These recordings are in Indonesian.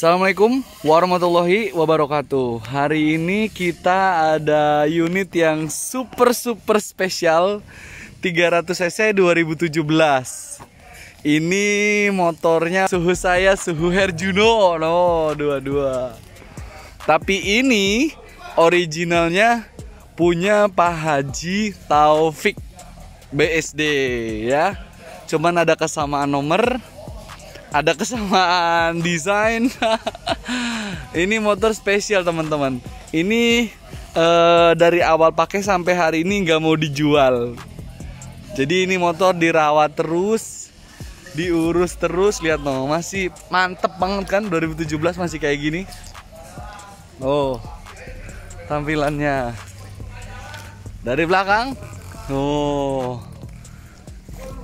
Assalamualaikum warahmatullahi wabarakatuh. Hari ini kita ada unit yang super super spesial 300cc 2017 Ini motornya suhu saya suhu Herjuno no, dua-dua. Tapi ini originalnya punya Pak Haji Taufik BSD ya. Cuman ada kesamaan nomor ada kesamaan desain. ini motor spesial teman-teman. Ini uh, dari awal pakai sampai hari ini nggak mau dijual. Jadi ini motor dirawat terus, diurus terus. Lihat dong, masih mantep banget kan 2017 masih kayak gini. Oh, tampilannya dari belakang. Oh,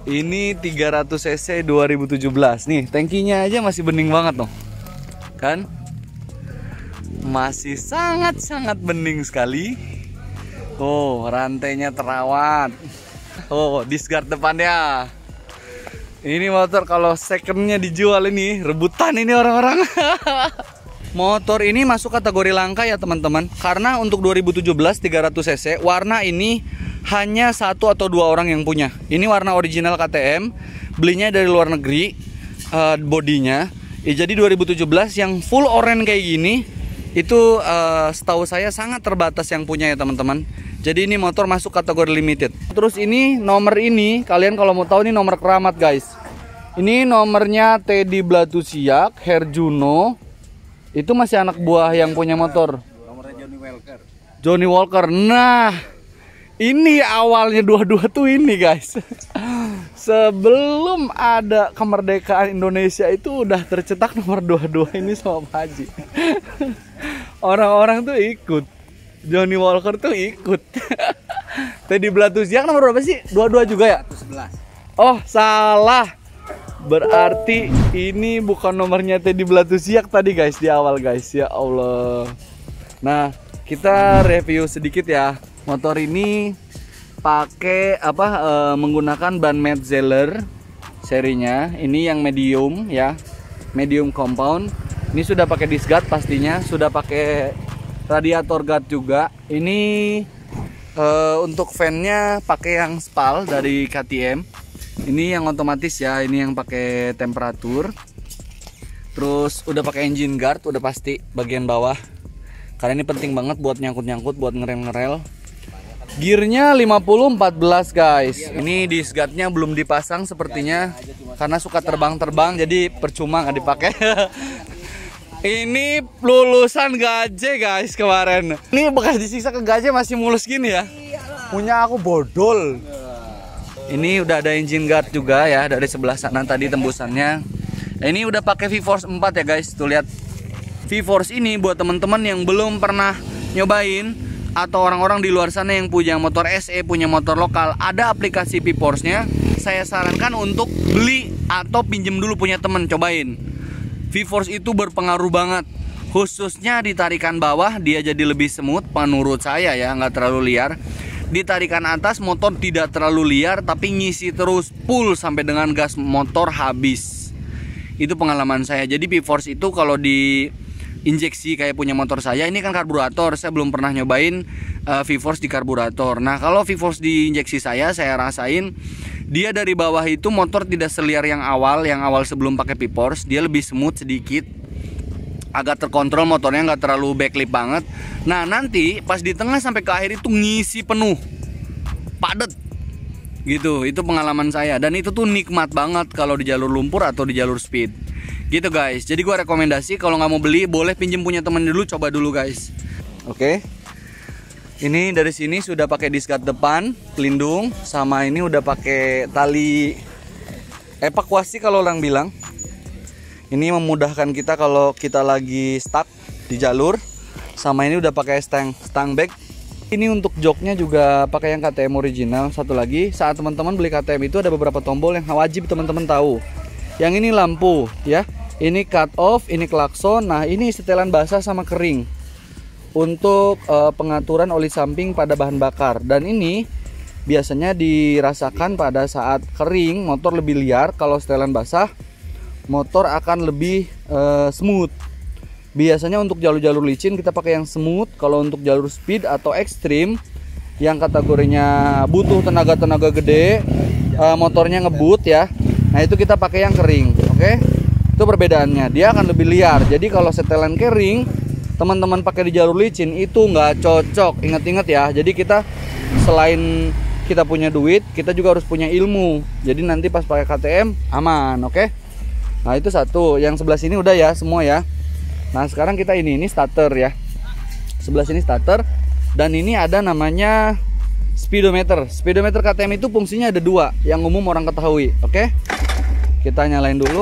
ini 300 cc 2017 nih tankinya aja masih bening banget loh kan? Masih sangat-sangat bening sekali. Oh rantainya terawat. Oh discard depannya ini motor kalau secondnya dijual ini rebutan ini orang-orang. Motor ini masuk kategori langka ya teman-teman. Karena untuk 2017 300 cc warna ini hanya satu atau dua orang yang punya. Ini warna original KTM, belinya dari luar negeri, uh, bodinya. Ya, jadi 2017 yang full oranye kayak gini, itu uh, setahu saya sangat terbatas yang punya ya teman-teman. Jadi ini motor masuk kategori limited. Terus ini nomor ini, kalian kalau mau tahu ini nomor keramat guys. Ini nomornya Teddy Blatusiak, Herjuno. Itu masih anak buah yang punya motor. Nomornya Johnny Walker. Johnny Walker. Nah, ini awalnya dua-dua tuh ini guys. Sebelum ada kemerdekaan Indonesia itu udah tercetak nomor dua-dua ini sama Pak Haji. Orang-orang tuh ikut. Johnny Walker tuh ikut. Teddy Blatusiak nomor berapa sih? Dua-dua juga ya? 111 Oh salah. Berarti ini bukan nomornya Teddy Blatusiak tadi guys di awal guys. Ya Allah. Nah kita review sedikit ya motor ini pakai apa e, menggunakan ban Metzeler serinya. Ini yang medium ya. Medium compound. Ini sudah pakai disc guard pastinya. Sudah pakai radiator guard juga. Ini e, untuk fannya pakai yang spal dari KTM ini yang otomatis ya. Ini yang pakai temperatur. Terus udah pakai engine guard udah pasti bagian bawah. Karena ini penting banget buat nyangkut-nyangkut buat ngerel-ngerel Gearnya 50 14 guys. Ini disc guardnya belum dipasang sepertinya karena suka terbang-terbang jadi percuma nggak dipakai. Ini lulusan gaje guys kemarin. Ini bekas disiksa ke gaje masih mulus gini ya. Punya aku bodol. Ini udah ada engine guard juga ya dari sebelah sana tadi tembusannya. Ini udah pakai V-Force 4 ya guys. Tuh lihat. V-Force ini buat teman-teman yang belum pernah nyobain atau orang-orang di luar sana yang punya motor SE, punya motor lokal, ada aplikasi Piporsnya, saya sarankan untuk beli atau pinjem dulu punya temen, cobain. V-Force itu berpengaruh banget, khususnya di tarikan bawah dia jadi lebih semut, menurut saya ya, nggak terlalu liar. Di tarikan atas motor tidak terlalu liar, tapi ngisi terus full sampai dengan gas motor habis. Itu pengalaman saya. Jadi V-Force itu kalau di injeksi kayak punya motor saya ini kan karburator saya belum pernah nyobain uh, V-Force di karburator. Nah kalau V-Force di injeksi saya saya rasain dia dari bawah itu motor tidak seliar yang awal yang awal sebelum pakai V-Force dia lebih smooth sedikit agak terkontrol motornya nggak terlalu backlip banget. Nah nanti pas di tengah sampai ke akhir itu ngisi penuh padat gitu. Itu pengalaman saya dan itu tuh nikmat banget kalau di jalur lumpur atau di jalur speed gitu guys. Jadi gua rekomendasi kalau nggak mau beli boleh pinjem punya temen dulu coba dulu guys. Oke. Okay. ini dari sini sudah pakai diskat depan pelindung sama ini udah pakai tali evakuasi kalau orang bilang. Ini memudahkan kita kalau kita lagi stuck di jalur sama ini udah pakai stang stang bag. Ini untuk joknya juga pakai yang KTM original. Satu lagi saat teman-teman beli KTM itu ada beberapa tombol yang wajib teman-teman tahu. Yang ini lampu ya ini cut off ini klakson. Nah ini setelan basah sama kering untuk uh, pengaturan oli samping pada bahan bakar. Dan ini biasanya dirasakan pada saat kering motor lebih liar. Kalau setelan basah motor akan lebih uh, smooth. Biasanya untuk jalur-jalur licin kita pakai yang smooth. Kalau untuk jalur speed atau ekstrim yang kategorinya butuh tenaga-tenaga gede uh, motornya ngebut ya. Nah itu kita pakai yang kering oke? okay? Itu perbedaannya. Dia akan lebih liar. Jadi kalau setelan kering teman-teman pakai di jalur licin itu nggak cocok. Ingat-ingat ya. Jadi kita selain kita punya duit kita juga harus punya ilmu. Jadi nanti pas pakai KTM aman oke? Okay? nah itu satu. Yang sebelah sini udah ya semua ya. Nah sekarang kita ini ini starter ya. Sebelah sini starter. Dan ini ada namanya speedometer. Speedometer KTM itu fungsinya ada dua. Yang umum orang ketahui. Oke, kita nyalain dulu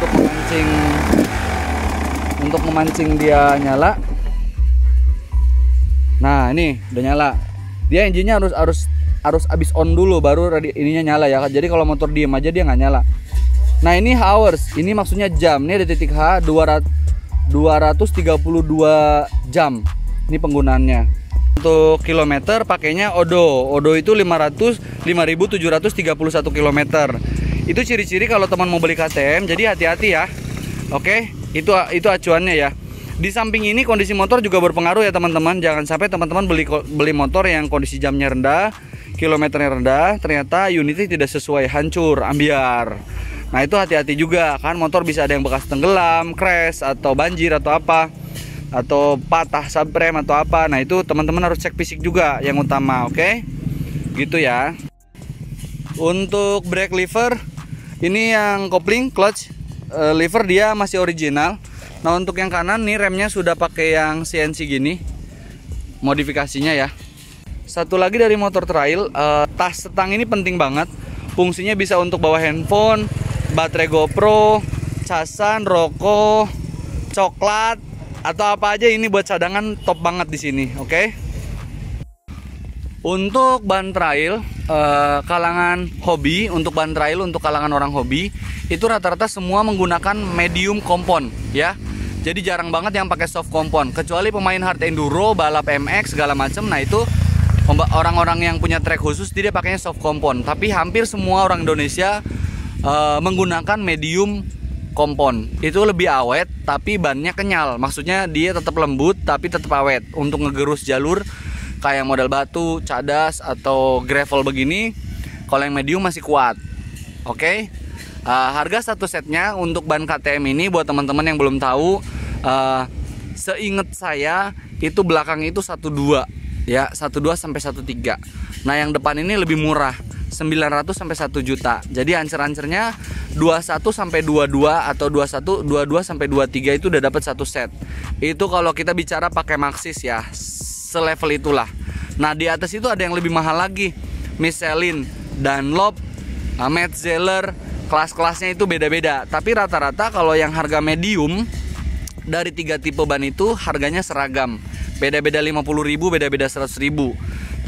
untuk memancing untuk memancing dia nyala. Nah ini udah nyala. Dia engine-nya harus harus harus habis on dulu baru ininya nyala ya. Jadi kalau motor diem aja dia nggak nyala. Nah ini hours, ini maksudnya jam. Ini ada titik H 200, 232 jam. Ini penggunaannya. Untuk kilometer pakainya Odo. Odo itu 500 5731 km. Itu ciri-ciri kalau teman mau beli KTM, jadi hati-hati ya. Oke, itu itu acuannya ya. Di samping ini kondisi motor juga berpengaruh ya teman-teman. Jangan sampai teman-teman beli beli motor yang kondisi jamnya rendah, kilometernya rendah, ternyata unitnya tidak sesuai, hancur, ambiar. Nah itu hati-hati juga kan motor bisa ada yang bekas tenggelam, crash atau banjir atau apa atau patah subframe atau apa. Nah itu teman-teman harus cek fisik juga yang utama, oke? Okay? Gitu ya. Untuk brake lever ini yang kopling clutch uh, lever dia masih original. Nah untuk yang kanan nih remnya sudah pakai yang CNC gini modifikasinya ya. Satu lagi dari motor trail, uh, tas setang ini penting banget. Fungsinya bisa untuk bawa handphone, baterai GoPro, casan, rokok, coklat atau apa aja ini buat cadangan top banget di sini, oke? Okay? Untuk ban trail eh, kalangan hobi, untuk ban trail untuk kalangan orang hobi itu rata-rata semua menggunakan medium kompon ya. Jadi jarang banget yang pakai soft kompon kecuali pemain hard enduro, balap MX segala macam. Nah, itu orang-orang yang punya track khusus dia pakainya soft kompon. Tapi hampir semua orang Indonesia uh, menggunakan medium kompon itu lebih awet tapi bannya kenyal maksudnya dia tetap lembut tapi tetap awet untuk ngegerus jalur kayak model batu cadas atau gravel begini kalau yang medium masih kuat oke okay? uh, eh, harga satu setnya untuk ban KTM ini buat teman-teman yang belum tahu uh, seingat saya itu belakang itu 12 ya 12 sampai 13 nah yang depan ini lebih murah 900 sampai 1 juta. Jadi ancer-ancernya 21 sampai 22 atau 21 22 sampai 23 itu udah dapat satu set. Itu kalau kita bicara pakai Maxis ya. Selevel itulah. Nah, di atas itu ada yang lebih mahal lagi. Michelin, Dunlop, uh, Metzeler, kelas-kelasnya itu beda-beda. Tapi rata-rata kalau yang harga medium dari tiga tipe ban itu harganya seragam. Beda-beda 50.000, beda-beda 100.000.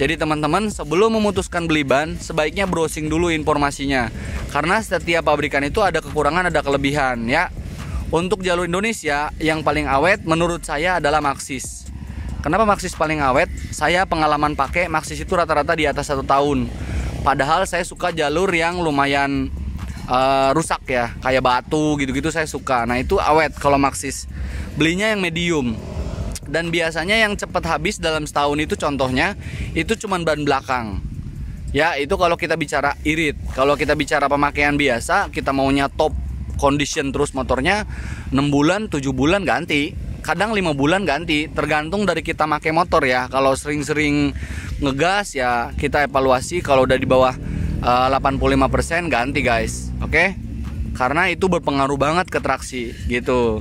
Jadi teman-teman sebelum memutuskan beli ban sebaiknya browsing dulu informasinya karena setiap pabrikan itu ada kekurangan ada kelebihan ya. Untuk jalur Indonesia yang paling awet menurut saya adalah Maxis. Kenapa Maxis paling awet? Saya pengalaman pakai Maxis itu rata-rata di atas satu tahun. Padahal saya suka jalur yang lumayan uh, rusak ya, kayak batu gitu-gitu saya suka. Nah itu awet kalau Maxis. Belinya yang medium dan biasanya yang cepat habis dalam setahun itu contohnya itu cuma ban belakang ya itu kalau kita bicara irit kalau kita bicara pemakaian biasa kita maunya top condition terus motornya 6 bulan 7 bulan ganti kadang lima bulan ganti tergantung dari kita pakai motor ya kalau sering-sering ngegas ya kita evaluasi kalau udah di bawah uh, 85% ganti guys oke okay? karena itu berpengaruh banget ke traksi gitu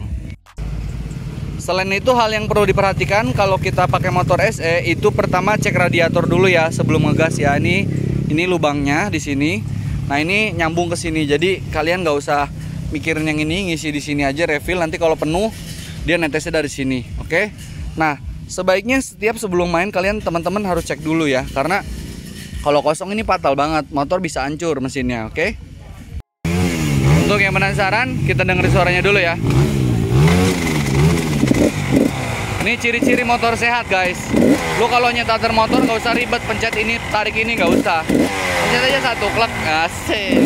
Selain itu hal yang perlu diperhatikan kalau kita pakai motor SE itu pertama cek radiator dulu ya sebelum ngegas ya. Ini ini lubangnya di sini. Nah ini nyambung ke sini. Jadi kalian nggak usah mikirin yang ini ngisi di sini aja refill. Nanti kalau penuh dia netesnya dari sini. Oke? Nah sebaiknya setiap sebelum main kalian teman-teman harus cek dulu ya karena kalau kosong ini fatal banget. Motor bisa hancur mesinnya. Oke? Untuk yang penasaran kita dengerin suaranya dulu ya. Ini ciri-ciri motor sehat guys. Lu kalau nyetater motor nggak usah ribet pencet ini tarik ini nggak usah. Pencet aja satu klek asik.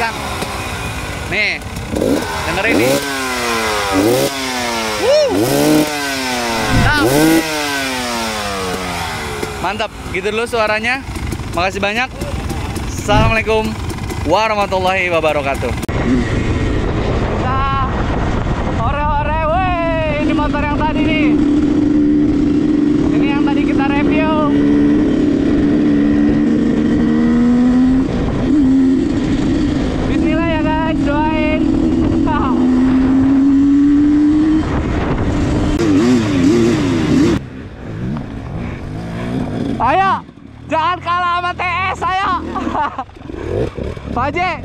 Kan. Nih dengerin nih. Mantap, gitu dulu suaranya. Makasih banyak. Assalamualaikum warahmatullahi wabarakatuh. Nah, ore-ore, ini motor yang tadi nih. 快点